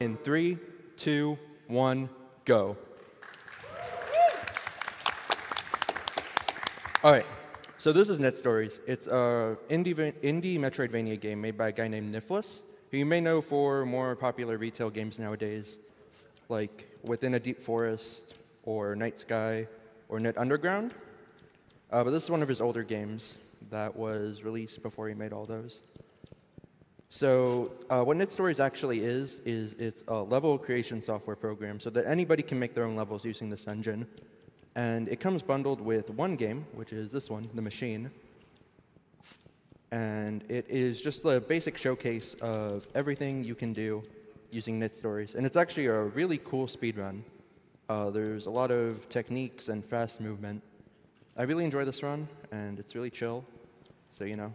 In three, two, one, go. All right, so this is Knytt Stories. It's a indie, indie Metroidvania game made by a guy named Nifflas, who you may know for more popular retail games nowadays, like Within a Deep Forest, or Night Sky, or Knytt Underground. Uh, but this is one of his older games that was released before he made all those. So uh, what Knytt Stories actually is, is it's a level creation software program so that anybody can make their own levels using this engine. And it comes bundled with one game, which is this one, The Machine. And it is just a basic showcase of everything you can do using Knytt Stories. And it's actually a really cool speed run. Uh, there's a lot of techniques and fast movement. I really enjoy this run, and it's really chill. So, you know,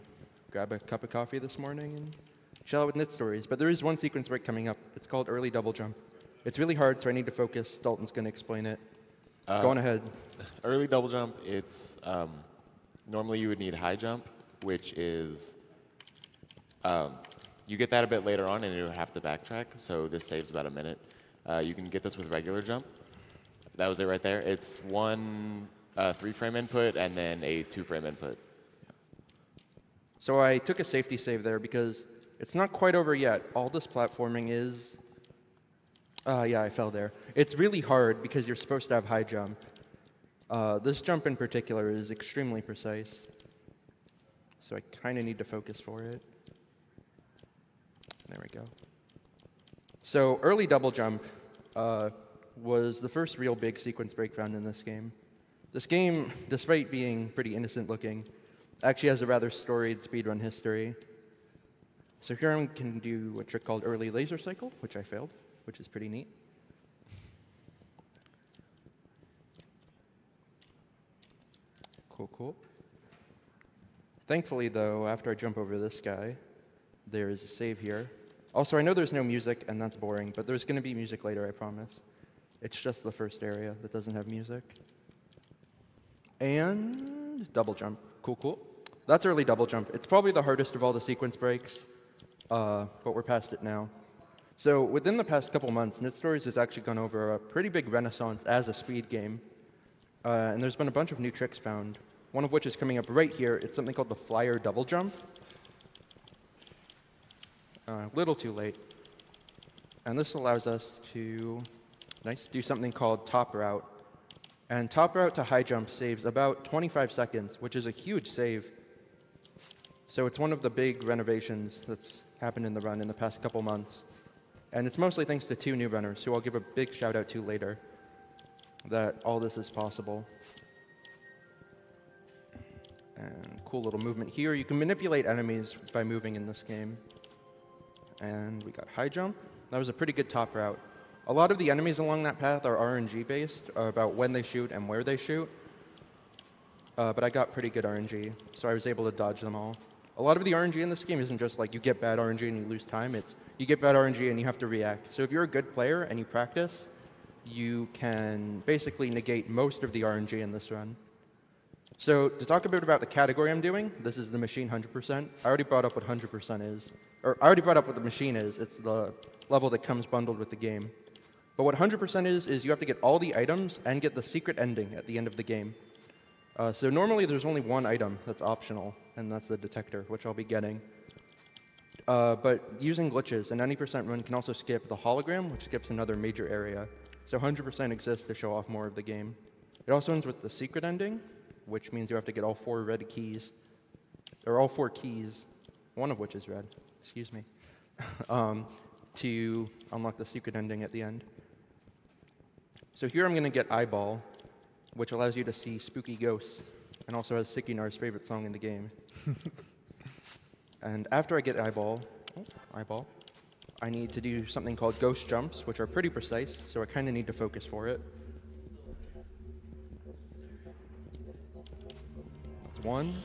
grab a cup of coffee this morning and out with Knytt Stories. But there is one sequence break coming up. It's called Early Double Jump. It's really hard, so I need to focus. Dalton's going to explain it. Uh, Go on ahead. Early double jump, it's um, normally you would need high jump, which is um, you get that a bit later on and you have to backtrack, so this saves about a minute. Uh, you can get this with regular jump. That was it right there. It's one uh, three frame input and then a two frame input. So I took a safety save there because it's not quite over yet. All this platforming is uh, yeah, I fell there. It's really hard because you're supposed to have high jump. Uh, this jump in particular is extremely precise. So I kind of need to focus for it. There we go. So early double jump uh, was the first real big sequence break found in this game. This game, despite being pretty innocent looking, actually has a rather storied speedrun history. So here I can do a trick called early laser cycle, which I failed which is pretty neat. Cool, cool. Thankfully, though, after I jump over this guy, there's a save here. Also, I know there's no music, and that's boring, but there's going to be music later, I promise. It's just the first area that doesn't have music. And double jump. Cool, cool. That's early double jump. It's probably the hardest of all the sequence breaks, uh, but we're past it now. So within the past couple months, Knytt Stories has actually gone over a pretty big renaissance as a speed game. Uh, and there's been a bunch of new tricks found, one of which is coming up right here. It's something called the flyer double jump. A uh, little too late. And this allows us to nice, do something called top route. And top route to high jump saves about 25 seconds, which is a huge save. So it's one of the big renovations that's happened in the run in the past couple months. And it's mostly thanks to two new runners, who I'll give a big shout out to later, that all this is possible. And cool little movement here. You can manipulate enemies by moving in this game. And we got high jump. That was a pretty good top route. A lot of the enemies along that path are RNG based, about when they shoot and where they shoot. Uh, but I got pretty good RNG, so I was able to dodge them all. A lot of the RNG in this game isn't just like you get bad RNG and you lose time. It's you get bad RNG and you have to react. So if you're a good player and you practice, you can basically negate most of the RNG in this run. So to talk a bit about the category I'm doing, this is the machine 100%. I already brought up what 100% is. Or I already brought up what the machine is. It's the level that comes bundled with the game. But what 100% is, is you have to get all the items and get the secret ending at the end of the game. Uh, so normally there's only one item that's optional, and that's the detector, which I'll be getting. Uh, but using glitches, an 90% run can also skip the hologram, which skips another major area. So 100% exists to show off more of the game. It also ends with the secret ending, which means you have to get all four red keys, or all four keys, one of which is red, excuse me, um, to unlock the secret ending at the end. So here I'm going to get Eyeball, which allows you to see spooky ghosts, and also has Sikinar's favorite song in the game. and after I get eyeball, oh, eyeball, I need to do something called ghost jumps, which are pretty precise, so I kind of need to focus for it. That's one.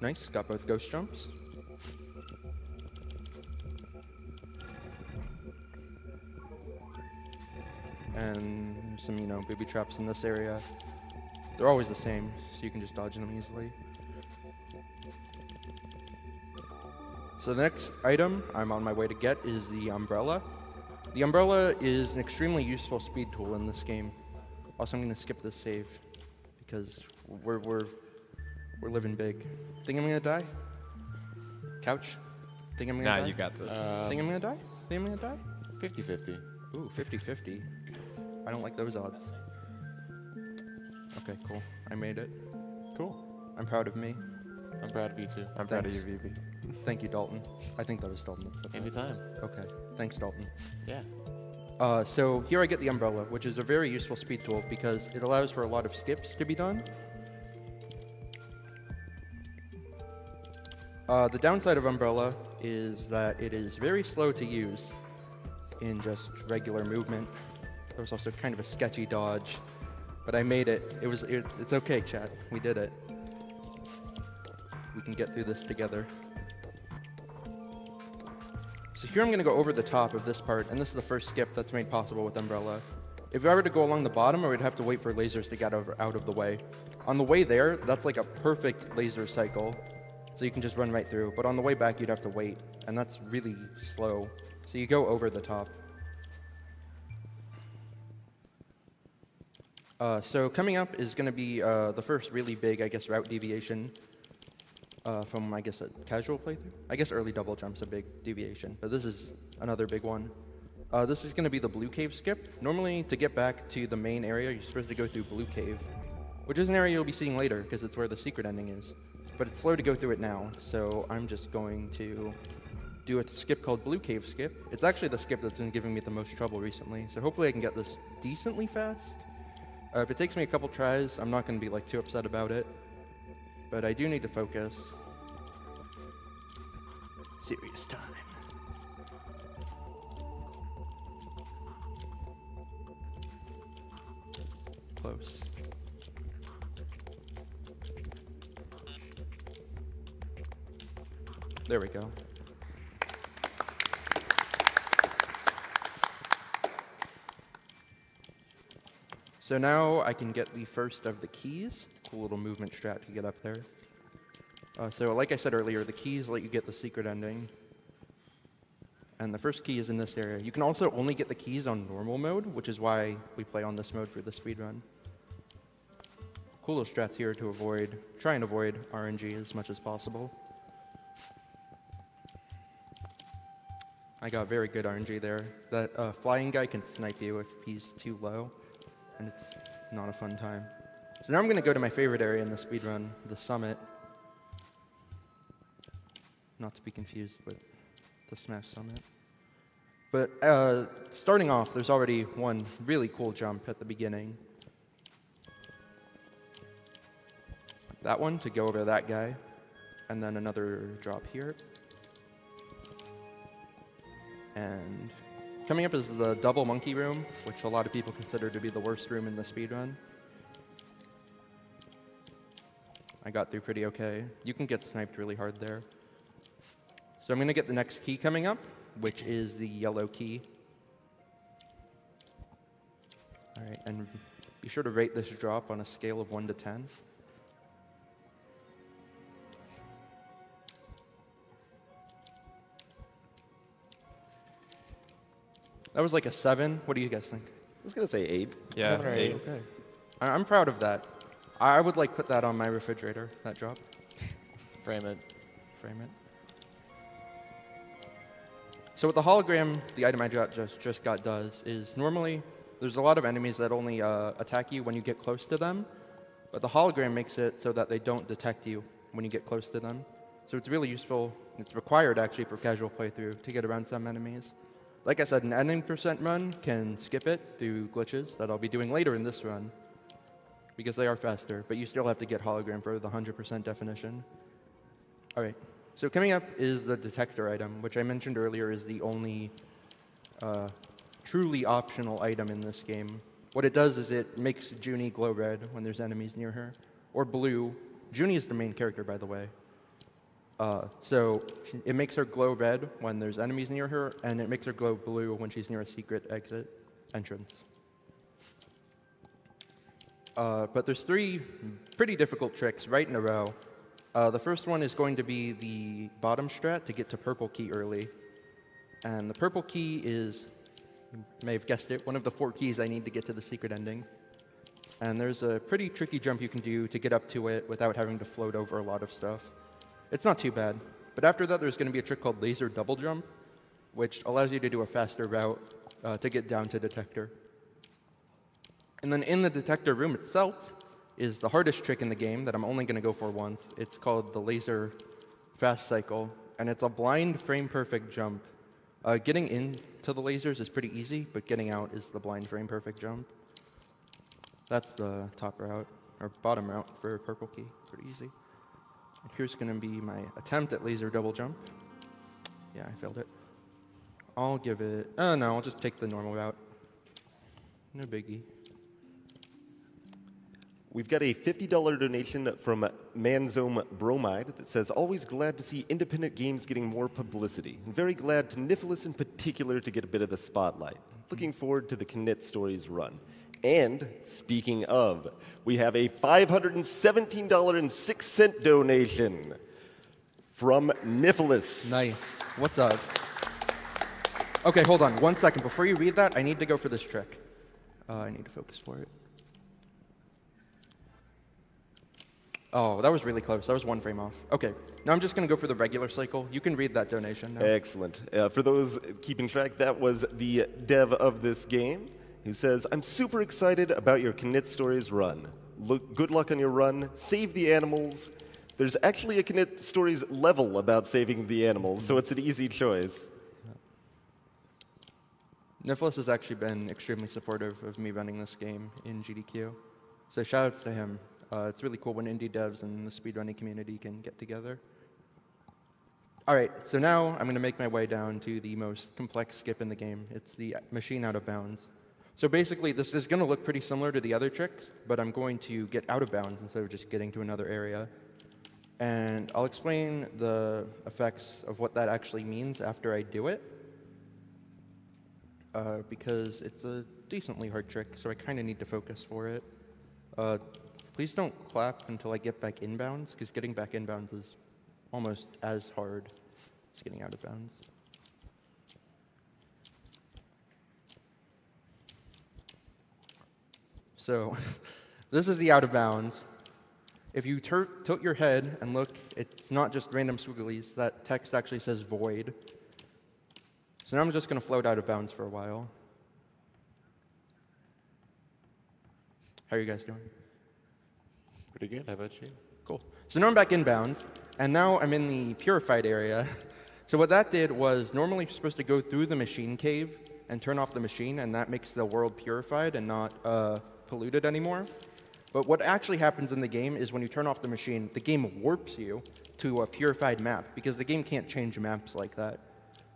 Nice, got both ghost jumps. And some, you know, booby traps in this area. They're always the same, so you can just dodge them easily. So the next item I'm on my way to get is the umbrella. The umbrella is an extremely useful speed tool in this game. Also, I'm going to skip this save because we're we're we're living big. Think I'm going to die? Couch? Think I'm going to Nah, die? you got this. Uh, think I'm going to die? Think I'm going to die? 50-50. Ooh, 50-50. I don't like those odds. Okay, cool. I made it. Cool. I'm proud of me. I'm proud of you too. I'm proud of you, thanks. VB. Thank you, Dalton. I think that was Dalton that said that. Anytime. Okay, thanks, Dalton. Yeah. Uh, so here I get the umbrella, which is a very useful speed tool because it allows for a lot of skips to be done. Uh, the downside of umbrella is that it is very slow to use in just regular movement. There was also kind of a sketchy dodge, but I made it. It was it, it's okay, chat. We did it. We can get through this together. So here I'm going to go over the top of this part, and this is the first skip that's made possible with Umbrella. If I were to go along the bottom, I would have to wait for lasers to get over, out of the way. On the way there, that's like a perfect laser cycle, so you can just run right through. But on the way back, you'd have to wait, and that's really slow. So you go over the top. Uh, so coming up is going to be uh, the first really big, I guess, route deviation uh, from, I guess, a casual playthrough. I guess early double jump's a big deviation, but this is another big one. Uh, this is going to be the Blue Cave skip. Normally, to get back to the main area, you're supposed to go through Blue Cave, which is an area you'll be seeing later because it's where the secret ending is. But it's slow to go through it now, so I'm just going to do a skip called Blue Cave skip. It's actually the skip that's been giving me the most trouble recently, so hopefully I can get this decently fast. Uh, if it takes me a couple tries, I'm not going to be like too upset about it. But I do need to focus. Serious time. Close. There we go. So now I can get the first of the keys. Cool little movement strat to get up there. Uh, so like I said earlier, the keys let you get the secret ending. And the first key is in this area. You can also only get the keys on normal mode, which is why we play on this mode for the speedrun. Cool little strats here to avoid, try and avoid RNG as much as possible. I got very good RNG there. That uh, flying guy can snipe you if he's too low, and it's not a fun time. So now I'm going to go to my favorite area in the speedrun, the summit. Not to be confused with the Smash Summit. But uh, starting off, there's already one really cool jump at the beginning. That one to go over that guy, and then another drop here. And coming up is the double monkey room, which a lot of people consider to be the worst room in the speedrun. I got through pretty okay. You can get sniped really hard there. So I'm going to get the next key coming up, which is the yellow key. All right, and be sure to rate this drop on a scale of 1 to 10. That was like a 7. What do you guys think? I was gonna say eight. Yeah, Seven or eight. eight. Okay. I- I'm proud of that. I I would like put that on my refrigerator, that drop. Frame it. frame it. So what the hologram, the item I got just, just got does is normally there's a lot of enemies that only uh, attack you when you get close to them, but the hologram makes it so that they don't detect you when you get close to them. So it's really useful. It's required actually for casual playthrough to get around some enemies. Like I said, an ending percent run can skip it through glitches that I'll be doing later in this run because they are faster, but you still have to get hologram for the 100% definition. All right. So coming up is the detector item, which I mentioned earlier is the only uh, truly optional item in this game. What it does is it makes Juni glow red when there's enemies near her, or blue. Juni is the main character, by the way. Uh, so she- it makes her glow red when there's enemies near her, and it makes her glow blue when she's near a secret exit entrance. Uh, but there's three pretty difficult tricks right in a row Uh, the first one is going to be the bottom strat to get to purple key early. And the purple key is, you may have guessed it, one of the four keys I need to get to the secret ending. And there's a pretty tricky jump you can do to get up to it without having to float over a lot of stuff. It's not too bad. But after that, there's going to be a trick called laser double jump, which allows you to do a faster route uh, to get down to detector. And then in the detector room itself is the hardest trick in the game that I'm only going to go for once. It's called the laser fast cycle, and it's a blind frame perfect jump. Uh, getting into the lasers is pretty easy, but getting out is the blind frame perfect jump. That's the top route, or bottom route for purple key. Pretty easy. Here's going to be my attempt at laser double jump. Yeah, I failed it. I'll give it, oh no, I'll just take the normal route. No biggie. We've got a $50 donation from Manzome Bromide that says, always glad to see independent games getting more publicity. And very glad to Nifflas in particular to get a bit of the spotlight. Looking forward to the Knytt Stories run. And speaking of, we have a $517.06 donation from Nifflas. Nice. What's up? Okay, hold on. One second. Before you read that, I need to go for this trick. Uh, I need to focus for it. Oh, that was really close. That was one frame off. Okay, now I'm just going to go for the regular cycle. You can read that donation now. Excellent. Uh, for those keeping track, that was the dev of this game who says, I'm super excited about your Knytt Stories run. Look, good luck on your run. Save the animals. There's actually a Knytt Stories level about saving the animals, so it's an easy choice. Nifflas has actually been extremely supportive of me running this game in GDQ. So shoutouts to him. Uh, it's really cool when indie devs and the speedrunning community can get together. All right, so now I'm going to make my way down to the most complex skip in the game. It's the machine out of bounds. So basically, this is going to look pretty similar to the other tricks, but I'm going to get out of bounds instead of just getting to another area. And I'll explain the effects of what that actually means after I do it, uh, because it's a decently hard trick, so I kind of need to focus for it. Uh, Please don't clap until I get back inbounds, because getting back inbounds is almost as hard as getting out of bounds. So, this is the out of bounds. If you tilt your head and look, it's not just random swigglies. That text actually says void. So now I'm just going to float out of bounds for a while. How are you guys doing? Pretty good. How about you? Cool. So now I'm back in bounds, and now I'm in the purified area. so what that did was normally you're supposed to go through the machine cave and turn off the machine, and that makes the world purified and not uh, polluted anymore. But what actually happens in the game is when you turn off the machine, the game warps you to a purified map because the game can't change maps like that.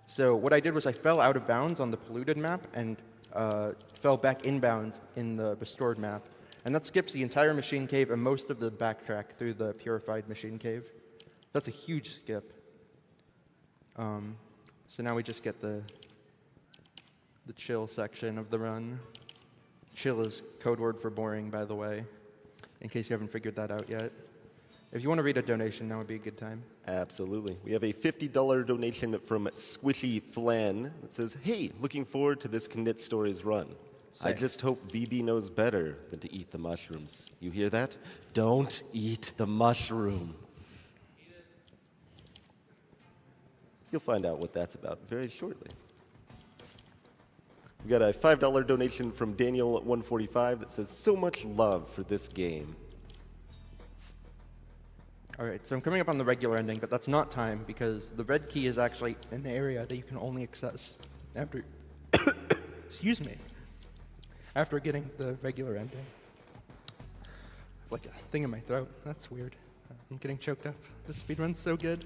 So what I did was I fell out of bounds on the polluted map and uh, fell back inbounds in the restored map. And that skips the entire machine cave and most of the backtrack through the purified machine cave. That's a huge skip. Um, so now we just get the, the chill section of the run. Chill is code word for boring, by the way, in case you haven't figured that out yet. If you want to read a donation, now would be a good time. Absolutely. We have a $50 donation from Squishy Flan that says, Hey, looking forward to this Knytt Stories run. I just hope VB knows better than to eat the mushrooms. You hear that? Don't eat the mushroom. You'll find out what that's about very shortly. We got a $5 donation from Daniel145 that says, So much love for this game. All right, so I'm coming up on the regular ending, but that's not time because the red key is actually an area that you can only access after. excuse me after getting the regular ending. Like a thing in my throat. That's weird. I'm getting choked up. This speedrun's so good.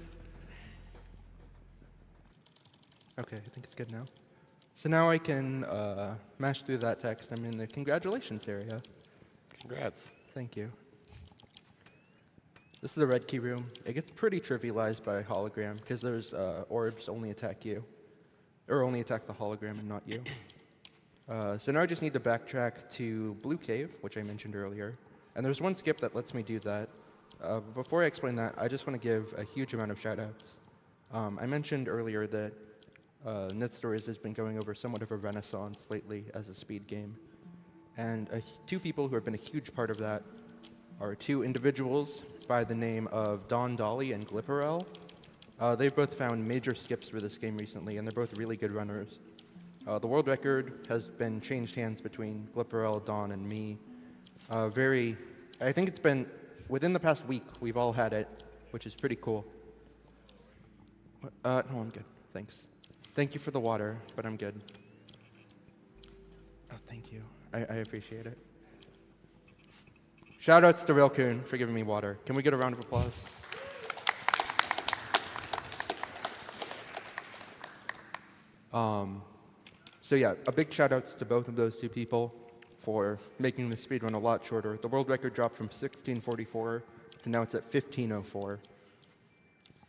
Okay, I think it's good now. So now I can uh, mash through that text. I'm in the congratulations area. Congrats. Thank you. This is the red key room. It gets pretty trivialized by hologram because there's uh, orbs only attack you, or only attack the hologram and not you. Uh, so now I just need to backtrack to Blue Cave, which I mentioned earlier. And there's one skip that lets me do that. Uh, before I explain that, I just want to give a huge amount of shout-outs. Um, I mentioned earlier that uh, Knytt Stories has been going over somewhat of a renaissance lately as a speed game. And two people who have been a huge part of that are two individuals by the name of Don Dolly and Glipperel. Uh, they've both found major skips for this game recently, and they're both really good runners. Uh, the world record has been changed hands between Glipperel, Don, and me. Uh, very, I think it's been within the past week we've all had it, which is pretty cool. Uh, no, I'm good. Thanks. Thank you for the water, but I'm good. Oh, thank you. I, I appreciate it. Shout outs to Railcoon for giving me water. Can we get a round of applause? Um, so yeah, a big shout outs to both of those two people for making the speed run a lot shorter. The world record dropped from 1644 to now it's at 1504.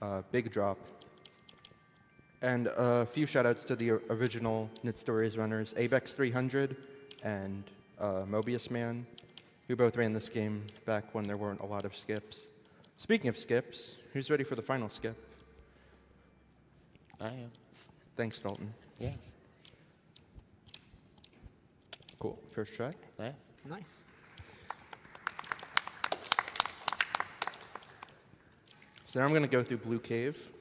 Uh, big drop. And a few shout outs to the original Knytt Stories runners, Avex 300 and uh, Mobius Man, who both ran this game back when there weren't a lot of skips. Speaking of skips, who's ready for the final skip? I am. Thanks, Dalton. Yeah. Cool. First try. Nice. Nice. So now I'm going to go through Blue Cave and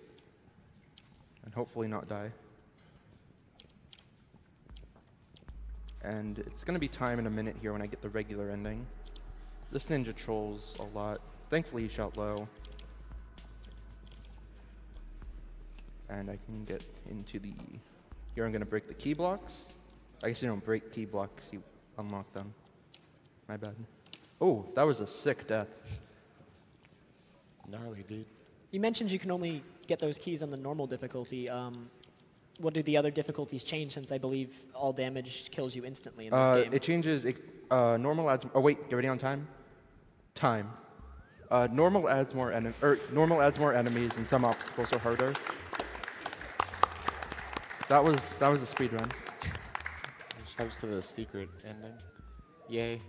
hopefully not die. And it's going to be time in a minute here when I get the regular ending. This ninja trolls a lot. Thankfully, he shot low. And I can get into the. Here I'm going to break the key blocks. I guess you don't break key blocks, you unlock them. My bad. Oh, that was a sick death. Gnarly, dude. You mentioned you can only get those keys on the normal difficulty. Um, what do the other difficulties change since I believe all damage kills you instantly in this Uh, game? it changes. It, uh, normal adds. Oh wait, get ready on time. Time. Uh, normal adds more enem- or normal adds more enemies, and some obstacles are harder. That was that was a speed run. Shouts to the secret ending. Yay.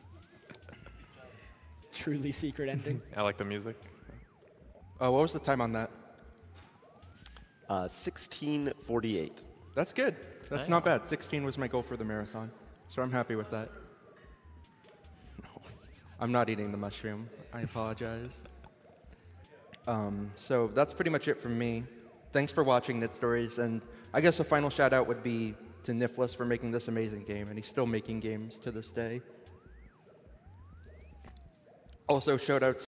Truly secret ending. I like the music. Uh, what was the time on that? Uh, 1648. That's good. That's Nice. not bad. 16 was my goal for the marathon, so I'm happy with that. I'm not eating the mushroom. I apologize. Um, so that's pretty much it from me. Thanks for watching Knytt Stories, and I guess a final shout out would be to Nifflas for making this amazing game, and he's still making games to this day. Also, shout outs